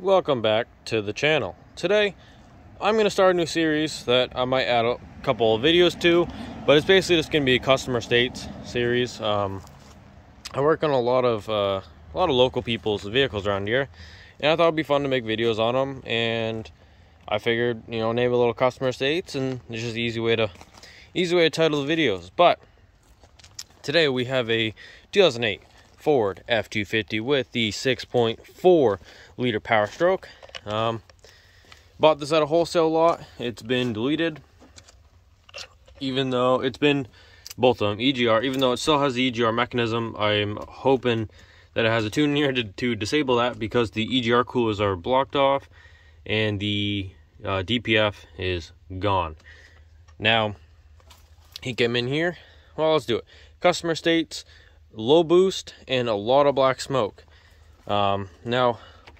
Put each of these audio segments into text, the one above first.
Welcome back to the channel. Today, I'm going to start a new series that I might add a couple of videos to, but it's basically just going to be a customer states series. Um, I work on a lot of uh, a lot of local people's vehicles around here, and I thought it'd be fun to make videos on them. And I figured, you know, name a little customer states, and it's just an easy way to easy way to title the videos. But today we have a 2008 Ford F250 with the 6.4 liter power stroke. Um, bought this at a wholesale lot. It's been deleted, even though it's been both of them EGR. Even though it still has the EGR mechanism, I'm hoping that it has a tune here to, to disable that because the EGR coolers are blocked off and the uh, DPF is gone. Now, he came in here. Well, let's do it. Customer states low boost and a lot of black smoke. Um, now,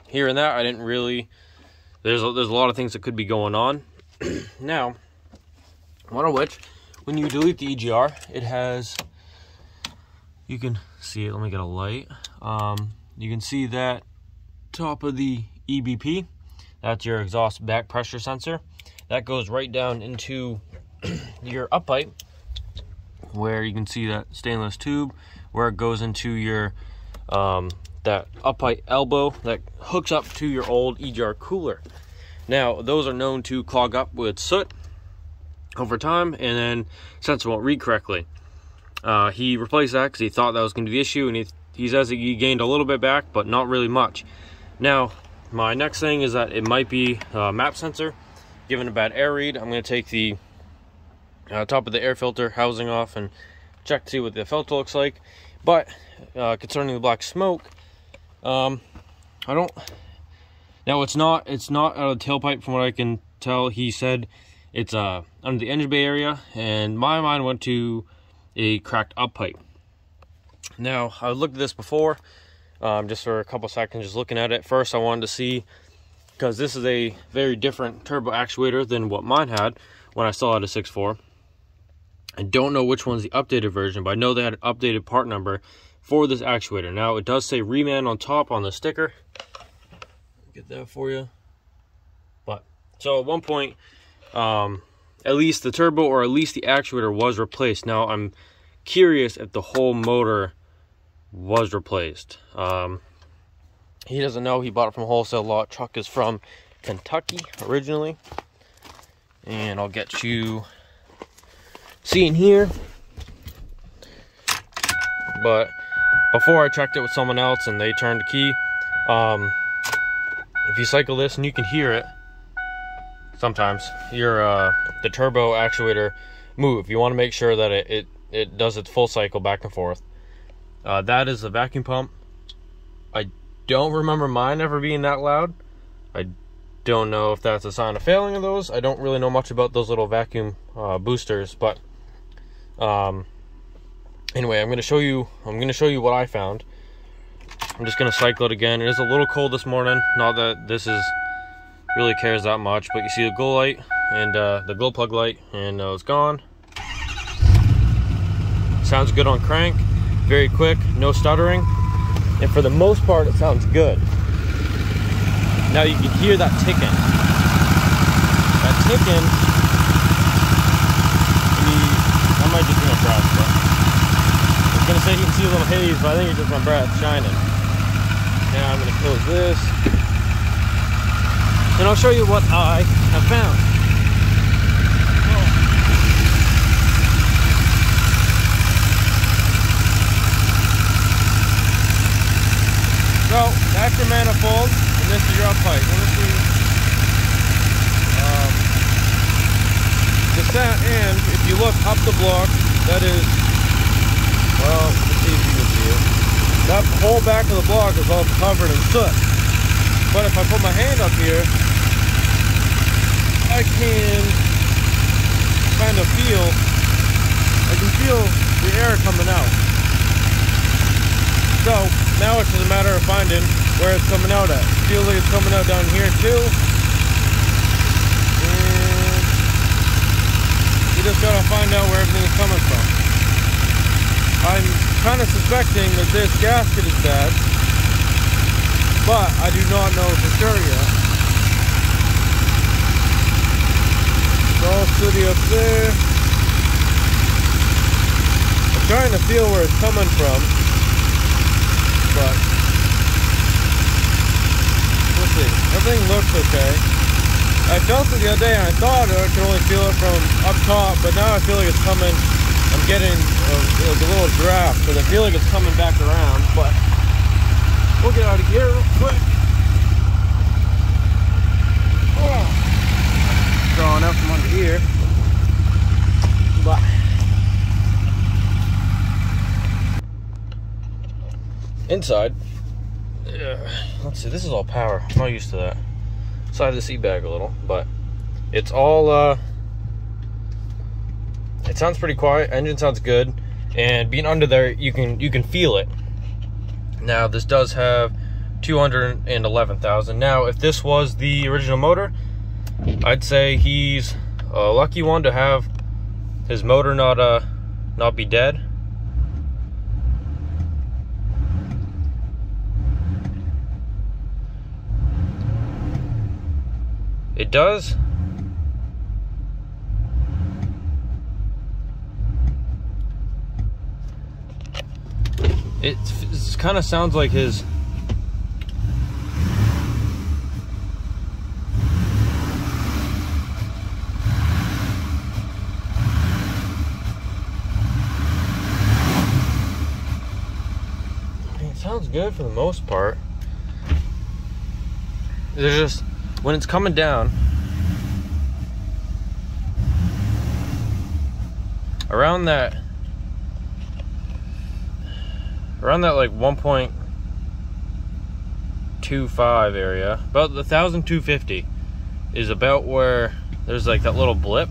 here and that, I didn't really. There's a, there's a lot of things that could be going on. now, one of which, when you delete the EGR, it has. You can see it. Let me get a light. Um, you can see that top of the EBP. That's your exhaust back pressure sensor. That goes right down into your up pipe, where you can see that stainless tube where it goes into your um, that upright elbow that hooks up to your old EGR cooler. Now, those are known to clog up with soot over time, and then sensor won't read correctly. Uh, he replaced that because he thought that was going to be the issue, and he, he says he gained a little bit back, but not really much. Now, my next thing is that it might be a map sensor. Given a bad air read, I'm going to take the uh, top of the air filter housing off and check to see what the filter looks like. But uh, concerning the black smoke, um, I don't. Now it's not it's not out of the tailpipe from what I can tell. He said it's uh under the engine bay area, and my mind went to a cracked up pipe. Now I looked at this before, um, just for a couple seconds, just looking at it. First, I wanted to see because this is a very different turbo actuator than what mine had when I saw it at a 6.4. I don't know which one's the updated version, but I know they had an updated part number for this actuator. Now, it does say Reman on top on the sticker. Get that for you. But, so at one point, um, at least the turbo or at least the actuator was replaced. Now, I'm curious if the whole motor was replaced. Um, he doesn't know. He bought it from wholesale lot. Truck is from Kentucky originally. And I'll get you seeing here. But before I checked it with someone else and they turned the key, um, if you cycle this and you can hear it, sometimes your uh, the turbo actuator move. You want to make sure that it, it, it does its full cycle back and forth. Uh, that is the vacuum pump. I don't remember mine ever being that loud. I don't know if that's a sign of failing of those. I don't really know much about those little vacuum uh, boosters, but um, anyway, I'm going to show you, I'm going to show you what I found. I'm just going to cycle it again. It is a little cold this morning. Not that this is really cares that much, but you see the glow light and uh, the glow plug light, and uh, it's gone. Sounds good on crank. Very quick, no stuttering. And for the most part, it sounds good. Now you can hear that ticking. That ticking breath, but I was gonna say you can see a little haze, but I think it's just my breath shining. Now I'm gonna close this. And I'll show you what I have found. So that's your manifold, and this is your up pipe. Let me see. Um, the sound, and if you look up the block, that is, well, if you can see it. That whole back of the block is all covered in soot. But if I put my hand up here, I can kind of feel, I can feel the air coming out. So now it's just a matter of finding where it's coming out at. Feels like it's coming out down here too. You just gotta find out where everything is coming from. I'm kind of suspecting that this gasket is bad, but I do not know for sure yet. Small city up there. I'm trying to feel where it's coming from, but we'll see. Everything looks okay. I felt it the other day and I thought I could only feel it from up top, but now I feel like it's coming, I'm getting a, a little draft, because I feel like it's coming back around, but we'll get out of here real quick. Oh. Drawing up from under here. But inside, uh, let's see, this is all power. I'm not used to that side of the seat bag a little, but it's all uh it sounds pretty quiet. Engine sounds good. And being under there, you can you can feel it. Now this does have 211,000. Now, if this was the original motor, I'd say he's a lucky one to have his motor not uh not be dead. It does. It, kind of sounds like his it sounds good for the most part. There's just when it's coming down around that around that like 1.25 area about the 1250 is about where there's like that little blip.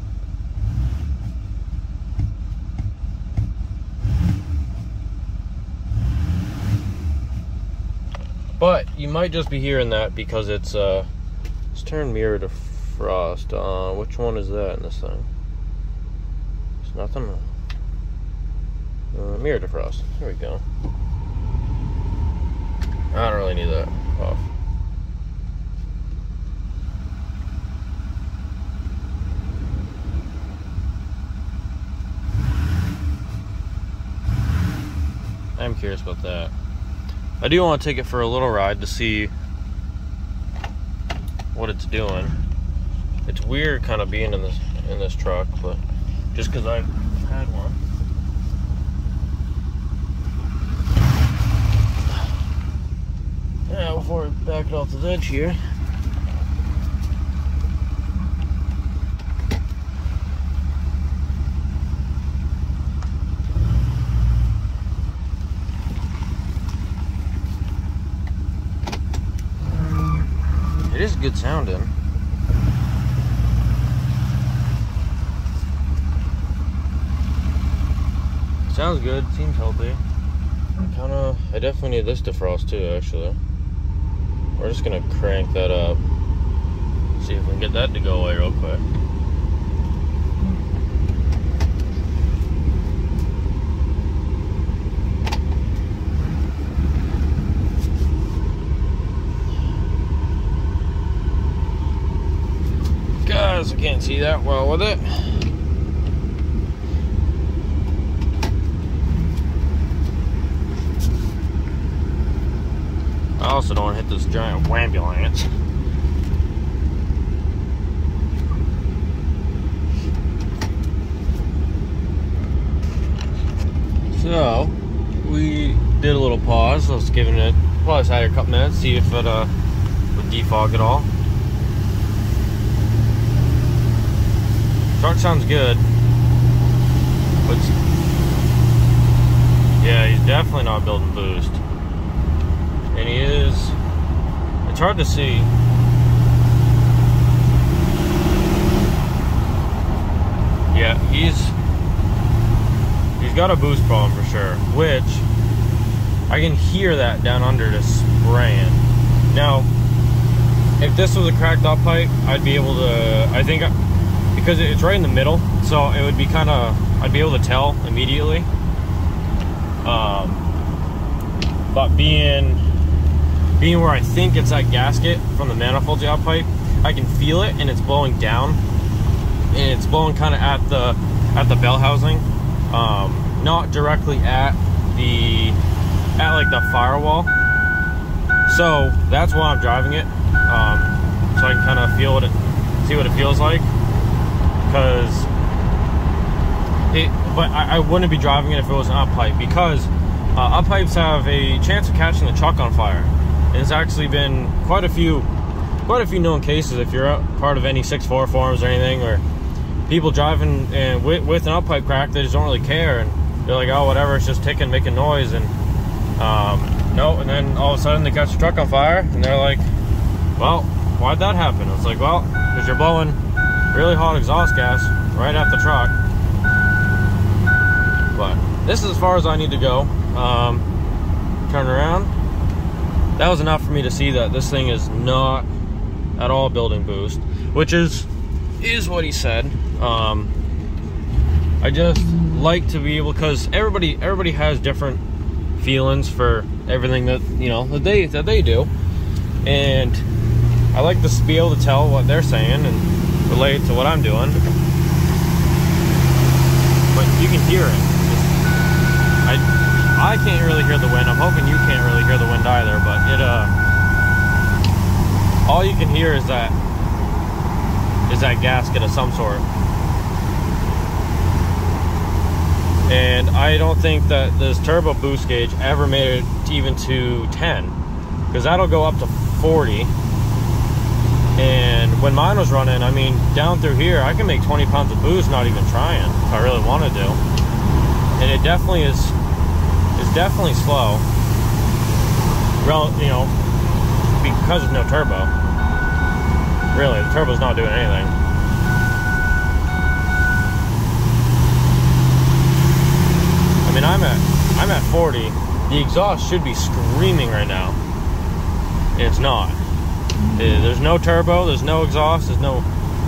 But you might just be hearing that because it's uh Let's turn mirror to frost. Uh, which one is that in this thing? It's nothing. Uh, mirror defrost. There we go. I don't really need that off. I'm curious about that. I do want to take it for a little ride to see what it's doing. It's weird kind of being in this in this truck, but just because I've had one. Yeah, before I back it off the edge here. It is good sounding. Sounds good, seems healthy. Kinda, I definitely need this defrost too, actually. We're just gonna crank that up. See if we can get that to go away real quick. Guys, I can't see that well with it. I also don't want to hit this giant ambulance. So, we did a little pause. I was giving it probably here a couple minutes, see if it uh, would defog at all. Truck sounds good. But yeah, he's definitely not building boost. And he is it's hard to see. Yeah, he's he's got a boost problem for sure, which I can hear that down under just spraying. Now, if this was a cracked up pipe, I'd be able to I think because it's right in the middle, so it would be kind of I'd be able to tell immediately. Um, but being being where I think it's that gasket from the manifold job pipe, I can feel it and it's blowing down. And it's blowing kind of at the at the bell housing. Um, not directly at the at like the firewall. So that's why I'm driving it. Um, so I can kind of feel what it see what it feels like. Because it but I, I, wouldn't be driving it if it was an up pipe because uh, up pipes have a chance of catching the truck on fire. It's actually been quite a few quite a few known cases if you're part of any 6-4 forums or anything or people driving and with, with an up pipe crack they just don't really care and they're like oh whatever it's just ticking making noise and um, no and then all of a sudden they catch the truck on fire and they're like well why'd that happen it's like well because you're blowing really hot exhaust gas right at the truck. But this is as far as I need to go. Um, turn around. That was enough for me to see that this thing is not at all building boost, which is is what he said. Um, I just like to be able because everybody everybody has different feelings for everything that you know that they that they do, and I like to be able to tell what they're saying and relate to what I'm doing. But you can hear it. I I can't really hear the wind. I'm hoping you can't really hear the wind either, but it uh all you can hear is that is that gasket of some sort. And I don't think that this turbo boost gauge ever made it even to 10 because that'll go up to 40. And when mine was running, I mean, down through here, I can make 20 pounds of boost not even trying if I really want to do. And it definitely is, is definitely slow. Rel you know, because of no turbo. Really, the turbo's not doing anything. I mean, I'm at I'm at 40. The exhaust should be screaming right now. It's not. There's no turbo. There's no exhaust. There's no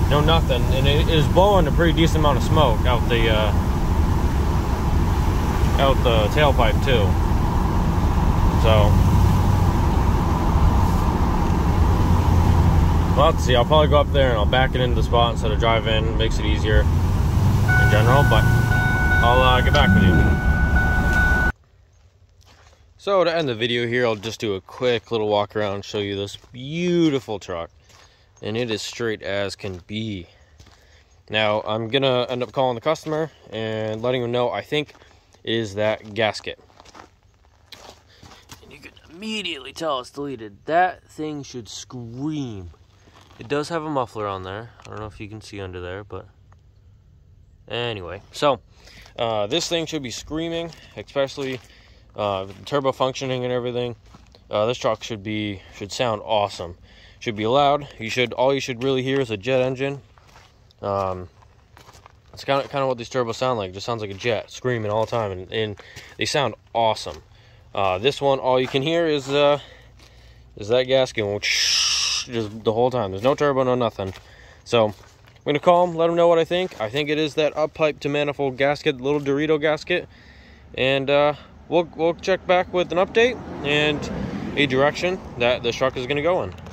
no nothing, and it is blowing a pretty decent amount of smoke out the uh, out the tailpipe too. So Well, let's see. I'll probably go up there and I'll back it into the spot instead of drive in. Makes it easier in general, but I'll uh, get back with you. So to end the video here, I'll just do a quick little walk around and show you this beautiful truck. And it is straight as can be. Now, I'm going to end up calling the customer and letting them know I think is that gasket. And you can immediately tell it's deleted. That thing should scream. It does have a muffler on there. I don't know if you can see under there, but anyway. So, uh, this thing should be screaming, especially uh, turbo functioning and everything. Uh, this truck should be should sound awesome. Should be loud. You should all you should really hear is a jet engine. Um, it's kind of kind of what these turbos sound like. It just sounds like a jet screaming all the time, and, and they sound awesome. Uh, this one, all you can hear is uh, is that gasket just the whole time. There's no turbo, no nothing. So I'm gonna call them, let them know what I think. I think it is that up pipe to manifold gasket, little Dorito gasket, and uh, we'll we'll check back with an update and a direction that the truck is gonna go in.